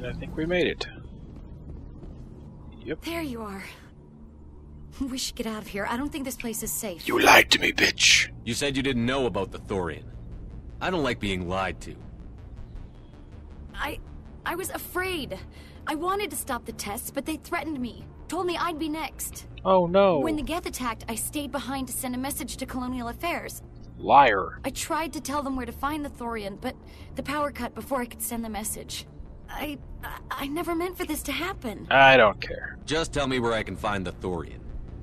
And I think we made it. Yep. There you are. We should get out of here. I don't think this place is safe. You lied to me, bitch. You said you didn't know about the Thorian. I don't like being lied to. I... I was afraid. I wanted to stop the tests, but they threatened me. Told me I'd be next. Oh no. When the Geth attacked, I stayed behind to send a message to Colonial Affairs. Liar. I tried to tell them where to find the Thorian, but the power cut before I could send the message. I... I, I never meant for this to happen. I don't care. Just tell me where I can find the Thorian.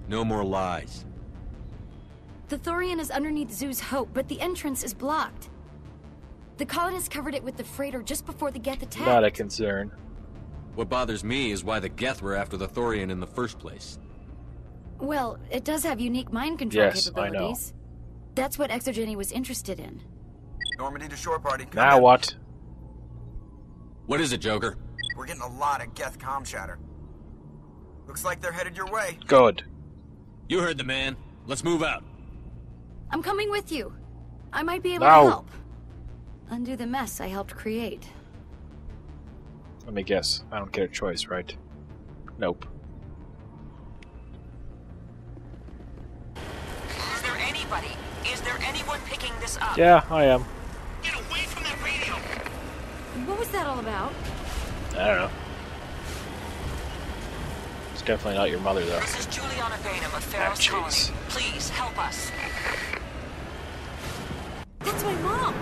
No more lies. The Thorian is underneath Zhu's Hope, but the entrance is blocked. The colonists covered it with the freighter just before the Geth attacked. Not a concern. What bothers me is why the Geth were after the Thorian in the first place. Well, it does have unique mind control Yes, I know. capabilities. That's what Exogeni was interested in. Normandy to shore party. Come Now in. what? What is it, Joker? We're getting a lot of Geth com chatter. Looks like they're headed your way. Good. You heard the man. Let's move out. I'm coming with you. I might be able No. to help. Undo the mess I helped create. Let me guess. I don't get a choice, right? Nope. Is there anybody? Is there anyone picking this up? Yeah, I am. Get away from that radio! What was that all about? I don't know. It's definitely not your mother, though. This is Juliana Baynham of Feros Ah, Colony. Please help us. That's my mom!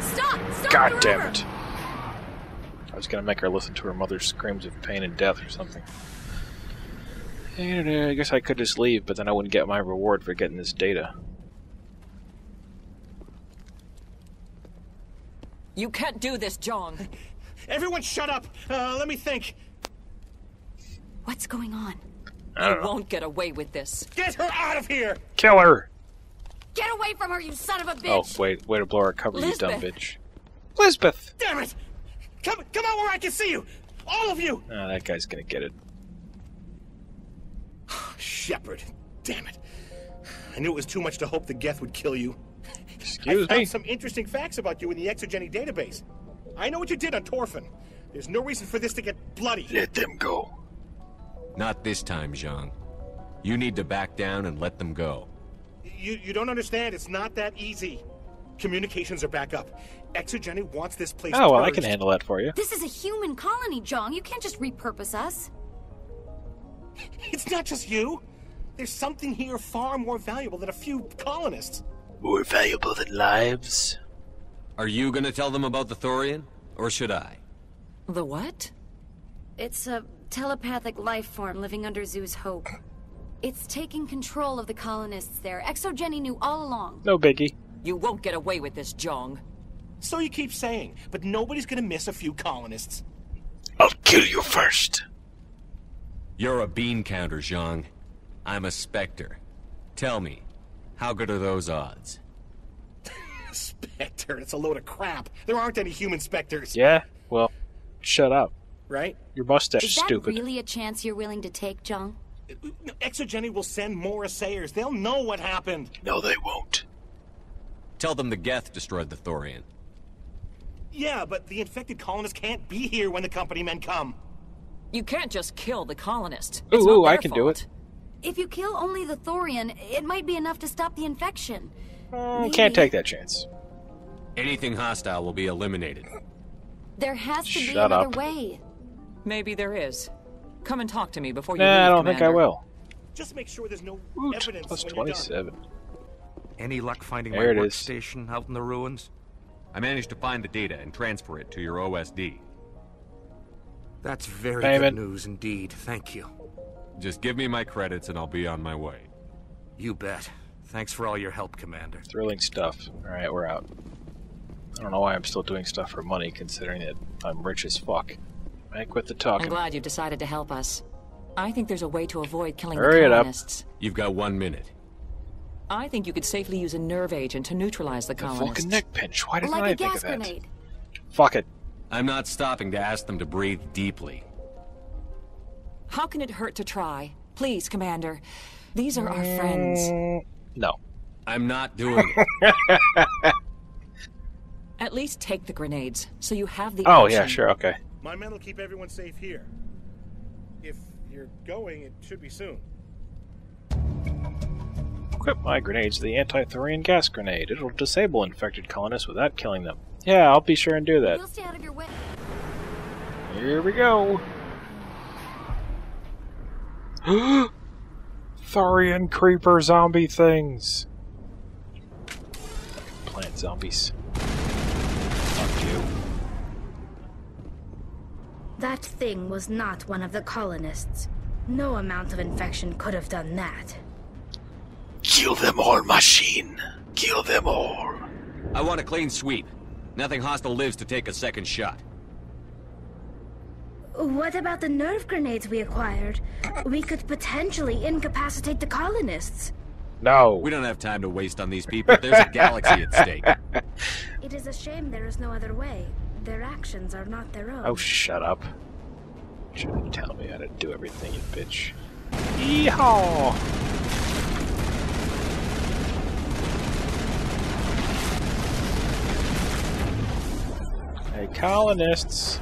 Stop! Stop God damn river! it. I was gonna make her listen to her mother's screams of pain and death or something. I guess I could just leave, but then I wouldn't get my reward for getting this data. You can't do this, John. Everyone shut up! Uh, let me think. What's going on? I You don't know. won't get away with this. Get her out of here! Kill her! Get away from her, you son of a bitch! Oh, bitch! wait, way to blow our cover, you dumb Lizbeth. bitch. Lizbeth! Damn it! Come, come out where I can see you! All of you! Ah, that guy's gonna get it. Shepard. Damn it. I knew it was too much to hope the Geth would kill you. Excuse I found me? some interesting facts about you in the Exogeni database. I know what you did on Torfan. There's no reason for this to get bloody. Let them go. Not this time, Jeong. You need to back down and let them go. You, you don't understand. It's not that easy. Communications are back up. Exogeni wants this place Oh, well, I can handle that for you. This is a human colony, Jeong. You can't just repurpose us. It's not just you. There's something here far more valuable than a few colonists. More valuable than lives? Are you gonna tell them about the Thorian? Or should I? The what? It's a telepathic life form living under Zhu's Hope. It's taking control of the colonists there. Exogeni knew all along. No biggie. You won't get away with this, Jeong. So you keep saying, but nobody's gonna miss a few colonists. I'll kill you first. You're a bean counter, Jeong. I'm a Spectre. Tell me, how good are those odds? Spectre, it's a load of crap. There aren't any human specters, Yeah? Well, shut up. right? Your mustache Is is that stupid. really a chance you're willing to take, Jeong? Exogeni will send more assayers. They'll know what happened. No, they won't. Tell them the Geth destroyed the Thorian. Yeah, but the infected colonists can't be here when the company men come. You can't just kill the colonists. Ooh, It's not ooh, I their can do it. If you kill only the Thorian, it might be enough to stop the infection. Mm, Maybe. can't take that chance. Anything hostile will be eliminated. There has to be another up. way. Maybe there is. Come and talk to me before you Nah, leave, I don't think I will. Just make sure there's no Ooh, evidence plus when you're done. 27. Any luck finding There it my is. workstation out in the ruins? I managed to find the data and transfer it to your OSD. That's very Payment. good news indeed. Thank you. Just give me my credits and I'll be on my way. You bet. Thanks for all your help, Commander. Thrilling stuff. Alright, we're out. I don't know why I'm still doing stuff for money, considering that I'm rich as fuck. I quit the I'm glad you've decided to help us. I think there's a way to avoid killing Hurry the it up. You've got one minute. I think you could safely use a nerve agent to neutralize the The colonists. fucking neck pinch. Why didn't like I a think gas of that? grenade. Fuck it. I'm not stopping to ask them to breathe deeply. How can it hurt to try? Please, Commander. These are our friends. No. I'm not doing it. At least take the grenades, so you have the Oh, option. yeah, sure, okay. My men will keep everyone safe here. If you're going, it should be soon. Equip my grenades to the anti-thorian gas grenade. It'll disable infected colonists without killing them. Yeah, I'll be sure and do that. We'll stay out of your way. Here we go. Thorian creeper zombie things. Plant zombies. Fuck you. That thing was not one of the colonists. No amount of infection could have done that. Kill them all, machine. Kill them all. I want a clean sweep. Nothing hostile lives to take a second shot. What about the nerve grenades we acquired? We could potentially incapacitate the colonists. No. We don't have time to waste on these people. There's a galaxy at stake. It is a shame there is no other way. Their actions are not their own. Oh, shut up. Shouldn't tell me how to do everything, you bitch. Yeehaw! Hey, colonists.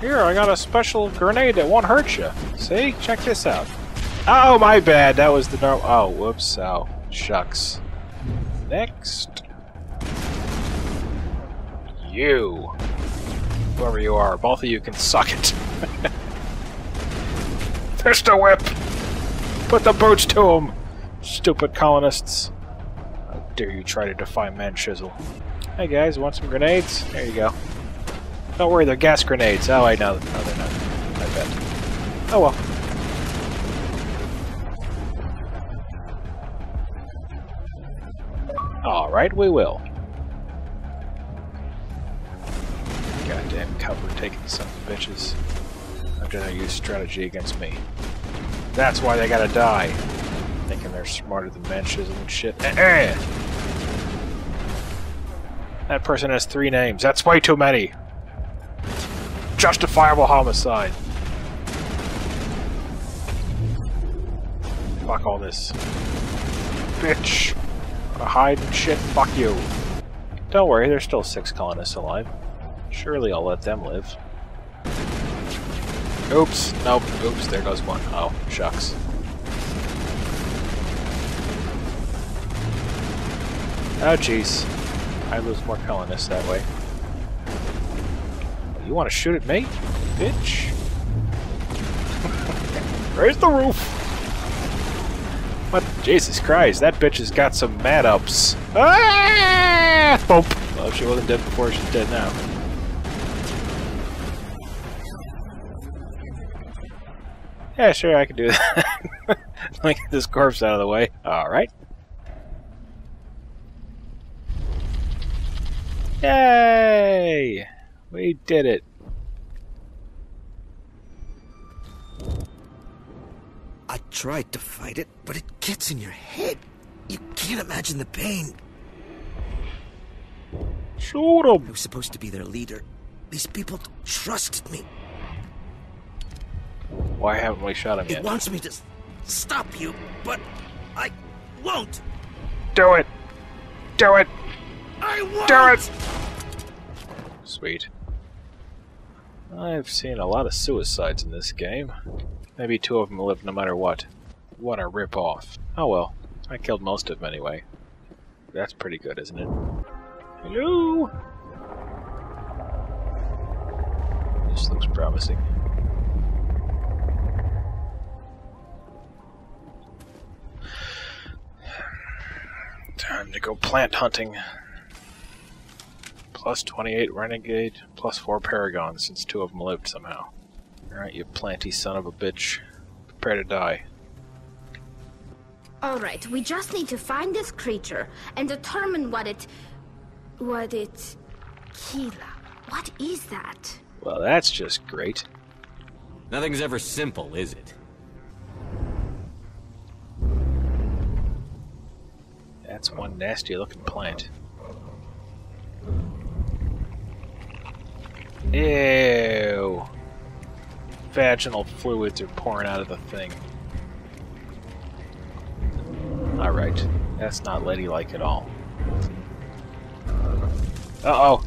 Here, I got a special grenade that won't hurt you. See? Check this out. Oh, my bad. That was the normal. Oh, whoops. Oh, shucks. Next. You. Whoever you are, both of you can suck it. Pistol whip! Put the boots to him! Stupid colonists. How dare you try to defy Manshizzle. Hey guys, want some grenades? There you go. Don't worry, they're gas grenades. Oh, I know. No, they're not. I bet. Oh well. Alright, we will. Goddamn cover taking some bitches. I'm gonna use strategy against me. That's why they gotta die. Thinking they're smarter than Manshizzle and shit. Eh-eh. That person has three names. That's way too many. Justifiable homicide. Fuck all this. Bitch. Wanna hide and shit? Fuck you. Don't worry, there's still six colonists alive. Surely I'll let them live. Oops. Nope. Oops, there goes one. Oh, shucks. Oh, jeez. I lose more colonists that way. You want to shoot at me? Bitch. Raise the roof! What? Jesus Christ, that bitch has got some mad ups. Ah! Boop. Well, if she wasn't dead before, she's dead now. Yeah, sure, I can do that. Let me get this corpse out of the way. Alright. Yay! We did it. I tried to fight it, but it gets in your head. You can't imagine the pain. Shoot him. I was supposed to be their leader. These people trusted me. Why haven't we shot him It yet? wants me to stop you, but I won't. Do it! Do it! I won't. Do it! Sweet. I've seen a lot of suicides in this game. Maybe two of them live no matter what. What a rip-off. Oh well. I killed most of them anyway. That's pretty good, isn't it? Hello? This looks promising. Time to go plant hunting. Plus 28 Renegade, plus 4 Paragon, since two of them lived somehow. Alright, you planty son of a bitch. Prepare to die. All right, we just need to find this creature and determine what it. what it. Kila. What is that? Well, that's just great. Nothing's ever simple, is it? That's one nasty looking plant. Ew. Vaginal fluids are pouring out of the thing. Alright. That's not ladylike at all. Uh oh.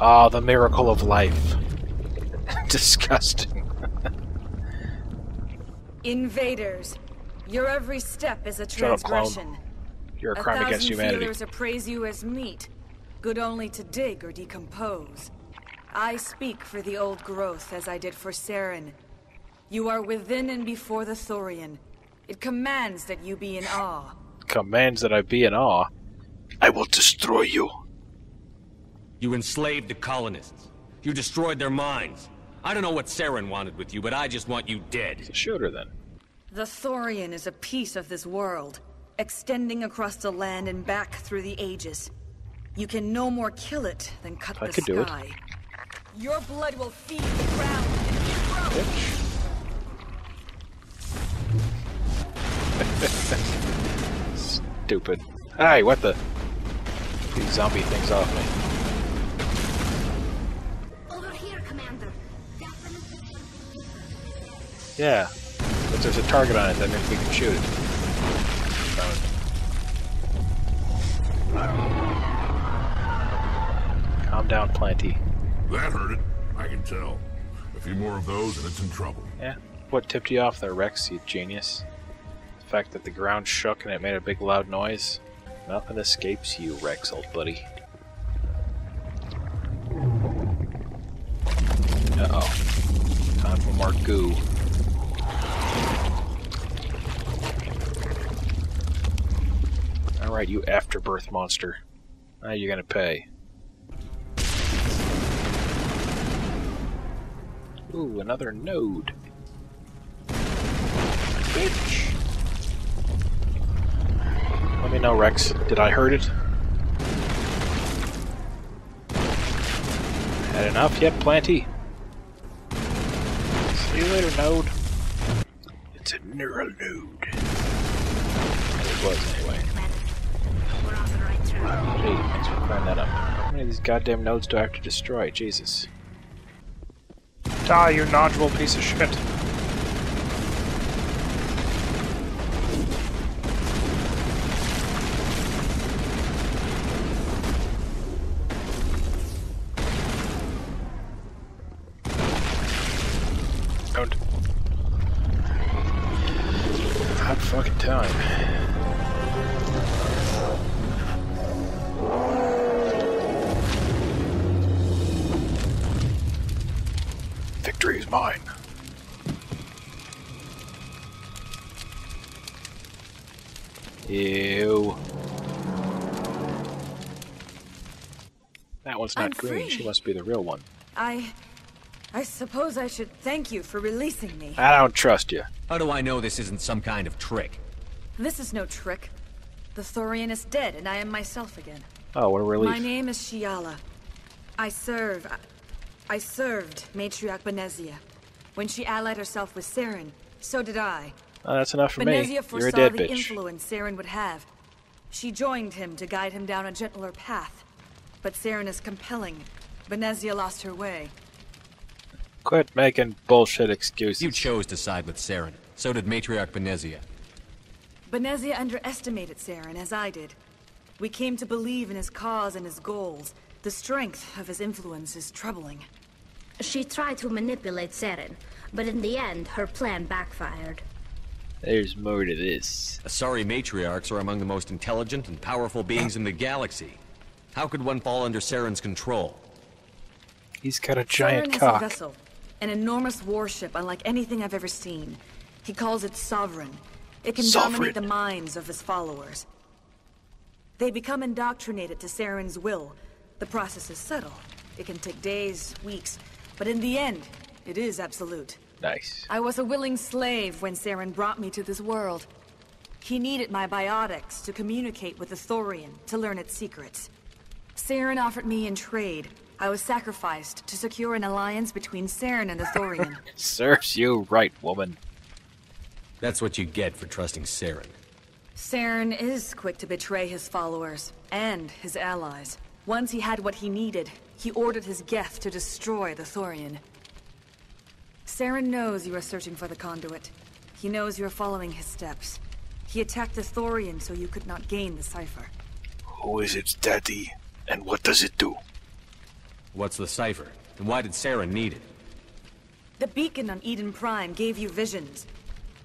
Ah, the miracle of life. disgusting. Invaders, your every step is a Shut up, transgression. You're a A crime against humanity. feelers appraise you as meat, good only to dig or decompose. I speak for the old growth as I did for Saren. You are within and before the Thorian. It commands that you be in awe. Commands that I be in awe. I will destroy you. You enslaved the colonists. You destroyed their minds. I don't know what Saren wanted with you, but I just want you dead. Shoot her then. The Thorian is a piece of this world, extending across the land and back through the ages. You can no more kill it than cut I the could do it. Sky. Your blood will feed the ground and grow. Stupid. Hey, what the? These zombie things off me. Over here, Commander. Yeah, but there's a target on it. That means we can shoot it. Calm down, Planty. That hurt it. I can tell. A few more of those and it's in trouble. Yeah. What tipped you off there, Wrex, you genius? The fact that the ground shook and it made a big loud noise? Nothing escapes you, Wrex, old buddy. Uh-oh. Time for more goo. Alright, you afterbirth monster. Now you're gonna pay. Ooh, another node. Bitch. Let me know, Wrex. Did I hurt it? Had enough yet, Planty? See you later, node. It's a neural node. It was, anyway. Gee, thanks for clearing that up. How many of these goddamn nodes do I have to destroy? Jesus. Die, you nodule piece of shit. That one's not I'm green. free. She must be the real one. I. I suppose I should thank you for releasing me. I don't trust you. How do I know this isn't some kind of trick? This is no trick. The Thorian is dead, and I am myself again. Oh, what a relief. My name is Shiala. I serve. I, I served Matriarch Benezia. When she allied herself with Saren, so did I. Oh, that's enough for me. Benezia You're foresaw a dead the bitch. influence Saren would have. She joined him to guide him down a gentler path. But Saren is compelling. Benezia lost her way. Quit making bullshit excuses. You chose to side with Saren. So did Matriarch Benezia. Benezia underestimated Saren, as I did. We came to believe in his cause and his goals. The strength of his influence is troubling. She tried to manipulate Saren, but in the end, her plan backfired. There's more to this. Asari matriarchs are among the most intelligent and powerful beings in the galaxy. How could one fall under Saren's control? He's got a giant Saren has cock. a vessel, an enormous warship unlike anything I've ever seen. He calls it Sovereign. It can dominate the minds of his followers. They become indoctrinated to Saren's will. The process is subtle. It can take days, weeks, but in the end, it is absolute. Nice. I was a willing slave when Saren brought me to this world. He needed my biotics to communicate with the Thorian to learn its secrets. Saren offered me in trade. I was sacrificed to secure an alliance between Saren and the Thorian. Serves you right, woman. That's what you get for trusting Saren. Saren is quick to betray his followers and his allies. Once he had what he needed, he ordered his Geth to destroy the Thorian. Saren knows you are searching for the conduit. He knows you are following his steps. He attacked the Thorian so you could not gain the cipher. Who is its daddy, and what does it do? What's the cipher? And why did Saren need it? The beacon on Eden Prime gave you visions.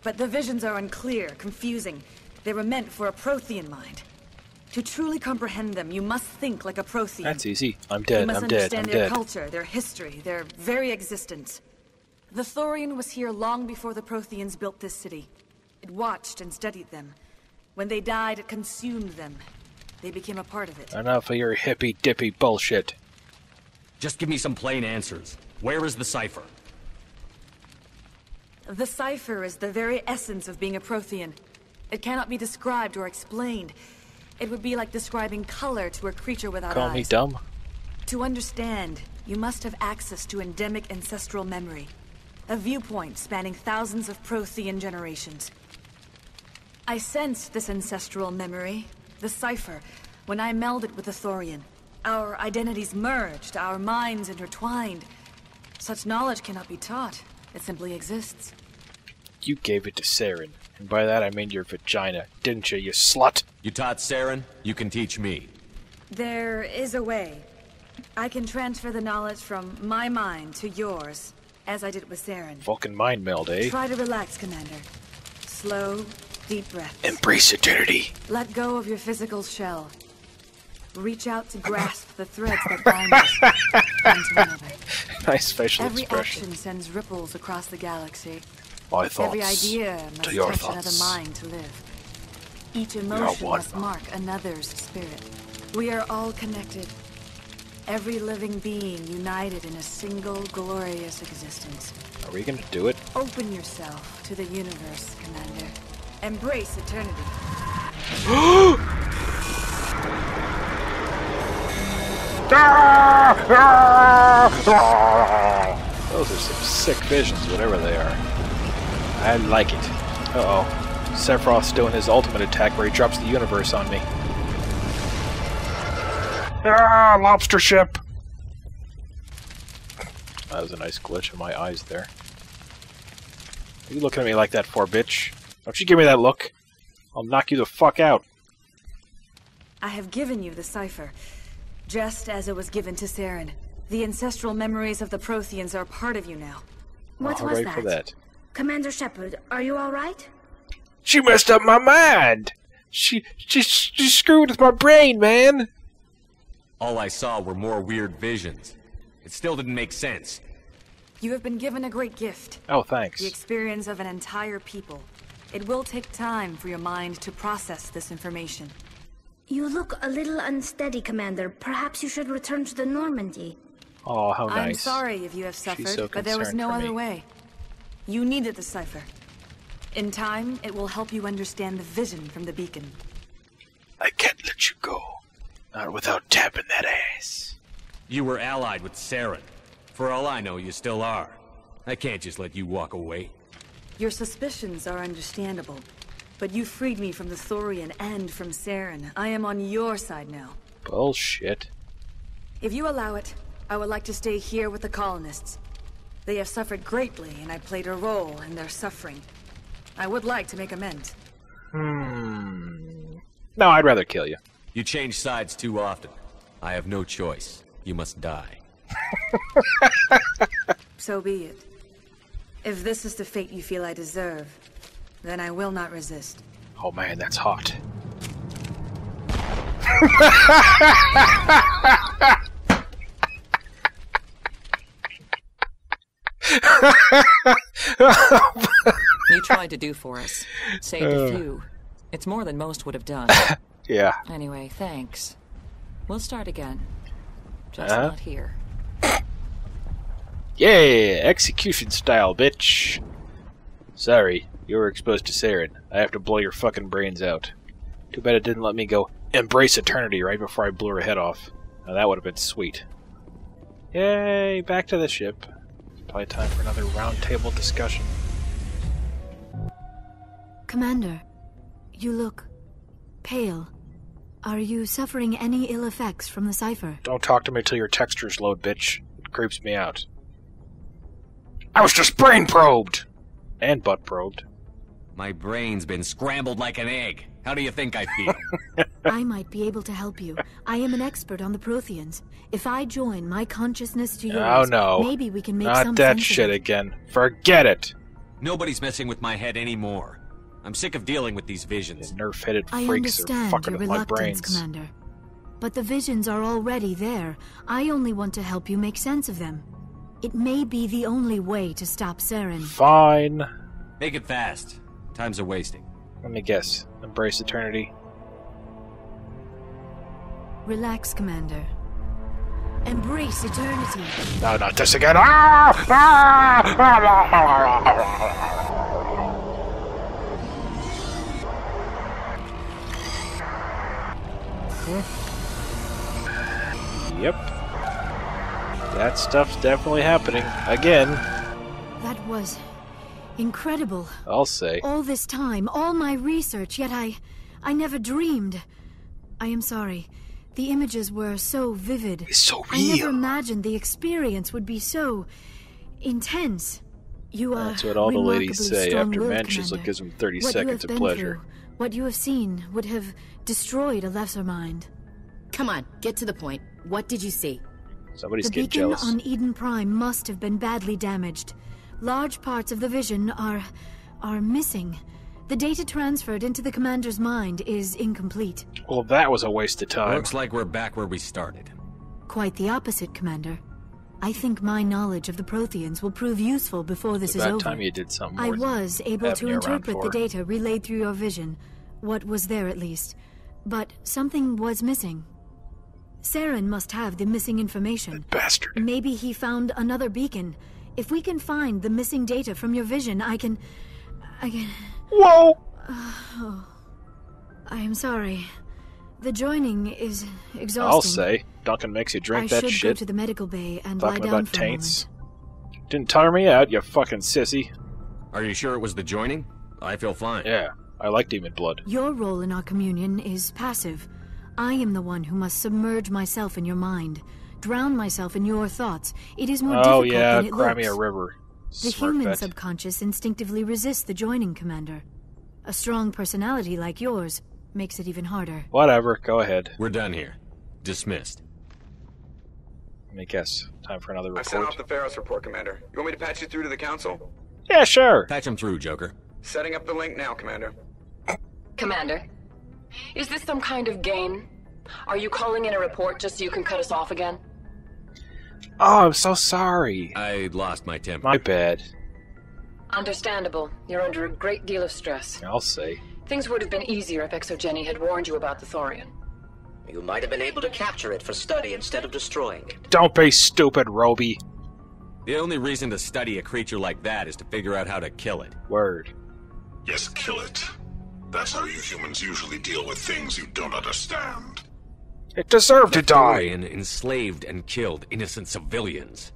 But the visions are unclear, confusing. They were meant for a Prothean mind. To truly comprehend them, you must think like a Prothean. That's easy. I'm dead. You dead. must I'm dead. understand I'm their dead. culture, their history, their very existence. The Thorian was here long before the Protheans built this city. It watched and studied them. When they died, it consumed them. They became a part of it. Enough of your hippy dippy bullshit. Just give me some plain answers. Where is the cipher? The cipher is the very essence of being a Prothean. It cannot be described or explained. It would be like describing color to a creature without Call eyes. me dumb? To understand, you must have access to endemic ancestral memory. A viewpoint spanning thousands of Prothean generations. I sensed this ancestral memory, the cipher, when I melded with the Thorian. Our identities merged, our minds intertwined. Such knowledge cannot be taught. It simply exists. You gave it to Saren. And by that I mean your vagina, didn't you, you slut? You taught Saren, you can teach me. There is a way. I can transfer the knowledge from my mind to yours, as I did with Saren. Vulcan mind meld, eh? Try to relax, Commander. Slow, deep breaths. Embrace eternity. Let go of your physical shell. Reach out to grasp the threads that bind us to. Nice facial Every expression. action sends ripples across the galaxy. My thoughts Every idea to must your touch thoughts. another mind to live. Each emotion must mark another's spirit. We are all connected. Every living being united in a single glorious existence. Are we gonna do it? Open yourself to the universe, Commander. Embrace eternity. Those are some sick visions, whatever they are. I like it. Uh oh. Sephiroth's doing his ultimate attack where he drops the universe on me. Ah, lobster ship! That was a nice glitch in my eyes there. What are you looking at me like that for, bitch? Don't you give me that look. I'll knock you the fuck out. I have given you the cipher, just as it was given to Saren. The ancestral memories of the Protheans are part of you now. What I'll was wait that? for that. Commander Shepard, are you all right? She messed up my mind! She, she, she screwed with my brain, man! All I saw were more weird visions. It still didn't make sense. You have been given a great gift. Oh, thanks. The experience of an entire people. It will take time for your mind to process this information. You look a little unsteady, Commander. Perhaps you should return to the Normandy. Oh, how nice. I'm sorry if you have suffered, so but there was no other me. way. You needed the cipher. In time, it will help you understand the vision from the beacon. I can't let you go. Not without tapping that ass. You were allied with Saren. For all I know, you still are. I can't just let you walk away. Your suspicions are understandable, but you freed me from the Thorian and from Saren. I am on your side now. Bullshit. If you allow it, I would like to stay here with the colonists. They have suffered greatly, and I played a role in their suffering. I would like to make amends. Hmm. No, I'd rather kill you. You change sides too often. I have no choice. You must die. So be it. If this is the fate you feel I deserve, then I will not resist. Oh man, that's hot. You tried to do for us. Saved a Uh. few. It's more than most would have done. Yeah. Anyway, thanks. We'll start again. Just Uh-huh. not here. Yeah, execution style, bitch. Sorry, you were exposed to Saren. I have to blow your fucking brains out. Too bad it didn't let me go embrace eternity right before I blew her head off. Now that would have been sweet. Yay, back to the ship. Probably time for another roundtable discussion. Commander, you look pale. Are you suffering any ill effects from the cipher? Don't talk to me till your textures load, bitch. It creeps me out. I was just brain probed! And butt probed. My brain's been scrambled like an egg. How do you think I feel? I might be able to help you. I am an expert on the Protheans. If I join my consciousness to yours, Oh no. maybe we can make Not some that sense shit of it. again. Forget it. Nobody's messing with my head anymore. I'm sick of dealing with these visions. Nerf headed I freaks are fucking your with my brains. Commander. But the visions are already there. I only want to help you make sense of them. It may be the only way to stop Saren. Fine. Make it fast. Time's a wasting. Let me guess. Embrace eternity. Relax, Commander. Embrace eternity. No, not this again. Ah! Ah! Ah! Yep. That stuff's definitely happening. Again, That was incredible. I'll say. All this time, all my research, yet I. I never dreamed. I am sorry. The images were so vivid. It's so I never imagined the experience would be so. intense. You are. That's what all the ladies remarkably say after strong-willed, Commander. gives them 30 What seconds have of been pleasure. through, what you have seen would have destroyed a lesser mind. Come on, get to the point. What did you see? Somebody's the getting beacon jealous. on Eden Prime must have been badly damaged. Large parts of the vision are. are missing. The data transferred into the commander's mind is incomplete. Well, that was a waste of time. Looks like we're back where we started. Quite the opposite, Commander. I think my knowledge of the Protheans will prove useful before this is About over. time you did something I was able to interpret the data relayed through your vision. What was there, at least. But something was missing. Saren must have the missing information. bastard. Maybe he found another beacon. If we can find the missing data from your vision, I can. I can. Whoa! Oh. I am sorry. The joining is exhausting. I'll say. Duncan makes you drink I that should shit. go to the medical bay and lie Talking down about for taints. Didn't tire me out, you fucking sissy. Are you sure it was the joining? I feel fine. Yeah, I like demon blood. Your role in our communion is passive. I am the one who must submerge myself in your mind, drown myself in your thoughts. It is more oh difficult yeah, than it cry looks. me a river. The human Smurfette. subconscious instinctively resists the joining, Commander. A strong personality like yours makes it even harder. Whatever, go ahead. We're done here. Dismissed. Let me guess. Time for another report. I sent off the Feros report, Commander. You want me to patch you through to the Council? Yeah, sure. Patch him through, Joker. Setting up the link now, Commander. Commander, is this some kind of game? Are you calling in a report just so you can cut us off again? Oh, I'm so sorry. I lost my temper. My bad. Understandable. You're under a great deal of stress. I'll say. Things would have been easier if Exogeni had warned you about the Thorian. You might have been able to capture it for study instead of destroying it. Don't be stupid, Roby. The only reason to study a creature like that is to figure out how to kill it. Word. Yes, kill it. That's how you humans usually deal with things you don't understand. It deserved The to die. Thorian enslaved and killed innocent civilians.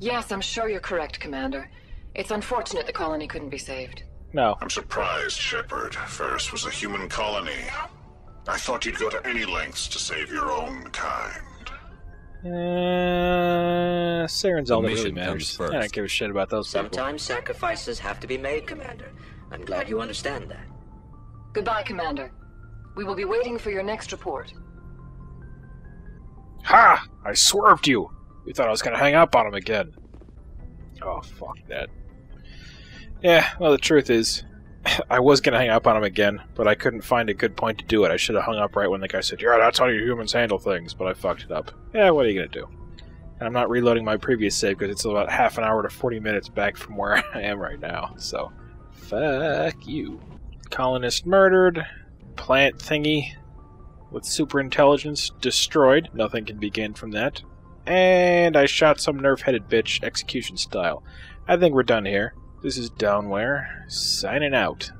Yes, I'm sure you're correct, Commander. It's unfortunate the colony couldn't be saved. No. I'm surprised, Shepard. Feros was a human colony. I thought you'd go to any lengths to save your own kind. Uh, Saren's all that really mission matters. comes first. I don't give a shit about those people. Sometimes sacrifices have to be made, Commander. I'm glad you understand that. Goodbye, Commander. We will be waiting for your next report. Ha! I swerved you! You thought I was gonna hang up on him again. Oh, fuck that. Yeah, well, the truth is, I was gonna hang up on him again, but I couldn't find a good point to do it. I should have hung up right when the guy said, Yeah, that's how you humans handle things, but I fucked it up. Yeah, what are you gonna do? And I'm not reloading my previous save because it's about half an hour to 40 minutes back from where I am right now, so. Fuck you. Colonist murdered. Plant thingy with super intelligence destroyed. Nothing can be gained from that. And I shot some nerf headed bitch execution style. I think we're done here. This is Downwhere, signing out.